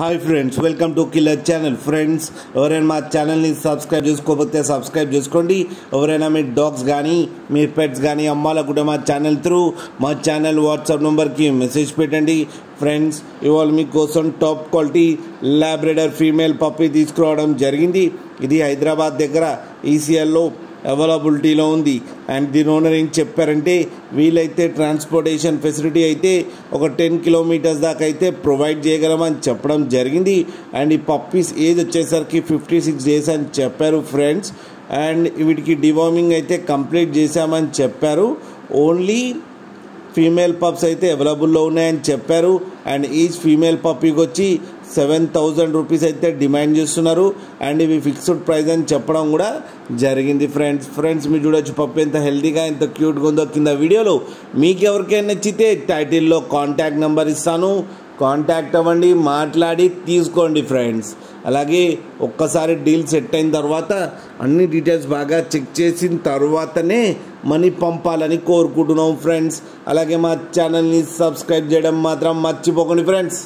Hi friends welcome to killer channel friends ఎవరైనా మా ఛానల్ని సబ్స్క్రైబ్ చేసుకోకపోతే సబ్స్క్రైబ్ చేసుకోండి. ఎవరైనా మీ డాగ్స్ కానీ మీ పెట్స్ కానీ అమ్మాలనుకుంటే మా ఛానల్ త్రూ మా ఛానల్ వాట్సాప్ నెంబర్కి మెసేజ్ పెట్టండి. ఫ్రెండ్స్ ఇవాళ మీకోసం top quality labrador female puppy తీసుకురావడం జరిగింది. ఇది హైదరాబాద్ దగ్గర ఈసీఎల్లో అవైలబిలిటీలో ఉంది. అండ్ దీని ఓనర్ ఏం చెప్పారంటే వీలైతే ట్రాన్స్పోర్టేషన్ ఫెసిలిటీ అయితే ఒక టెన్ కిలోమీటర్స్ దాకా అయితే ప్రొవైడ్ చేయగలమని చెప్పడం జరిగింది. అండ్ ఈ పప్పీస్ ఏజ్ వచ్చేసరికి ఫిఫ్టీ సిక్స్ డేస్ అని చెప్పారు ఫ్రెండ్స్. అండ్ వీటికి డివార్మింగ్ అయితే కంప్లీట్ చేశామని చెప్పారు. ఓన్లీ ఫీమేల్ పప్స్ అయితే అవైలబుల్లో ఉన్నాయని చెప్పారు. అండ్ ఈచ్ ఫీమేల్ పప్పీకి వచ్చి సెవెన్ థౌజండ్ రూపీస్ అయితే డిమాండ్ చేస్తున్నారు. అండ్ ఇవి ఫిక్స్డ్ ప్రైస్ అని చెప్పడం కూడా జరిగింది ఫ్రెండ్స్. ఫ్రెండ్స్ మీరు చూడొచ్చు పప్పు ఎంత హెల్తీగా ఎంత క్యూట్గా ఉందో కింద వీడియోలో. మీకు ఎవరికైనా నచ్చితే టైటిల్లో కాంటాక్ట్ నెంబర్ ఇస్తాను. కాంటాక్ట్ అవ్వండి మాట్లాడి తీసుకోండి ఫ్రెండ్స్. అలాగే ఒక్కసారి డీల్ సెట్ అయిన తర్వాత అన్ని డీటెయిల్స్ బాగా చెక్ చేసిన తర్వాతనే మనీ పంపాలని కోరుకుంటున్నాం ఫ్రెండ్స్. అలాగే మా ఛానల్ని సబ్స్క్రైబ్ చేయడం మాత్రం మర్చిపోకండి ఫ్రెండ్స్.